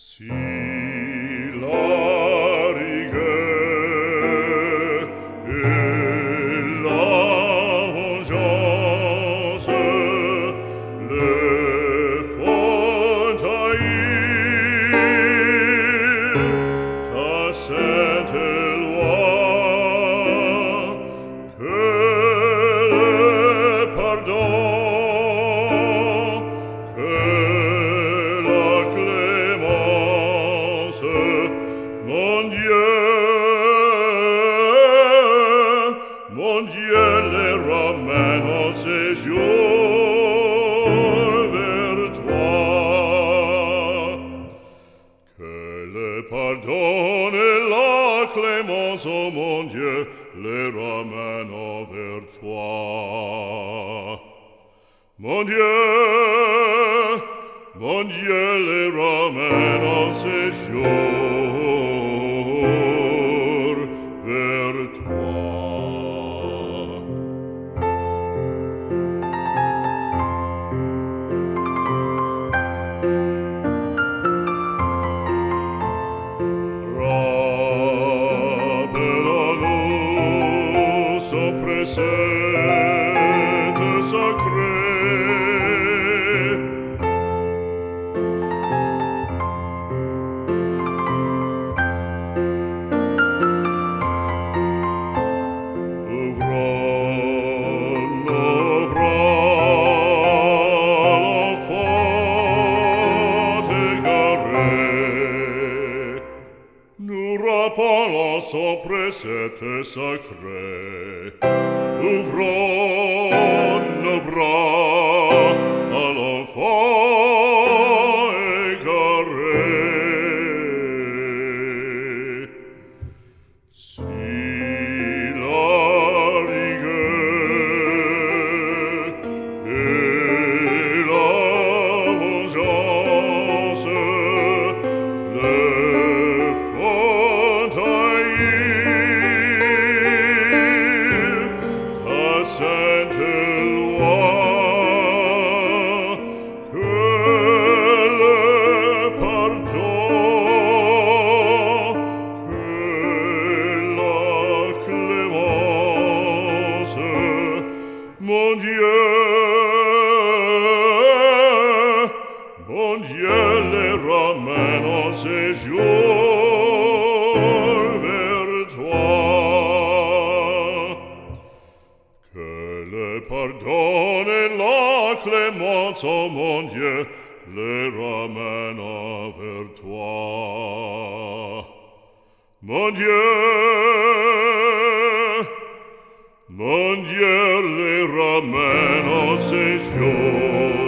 See. cross, ô mon Dieu, les ramène envers toi. Mon Dieu, mon Dieu, les ramène en séjour. presens sete sacre, ouvron nos bras. on jelle ramène en séjour vers toi. Que le pardon et la clémence, oh mon Dieu, le ramène vers toi. Mon Dieu, mon Dieu, les ramène en séjour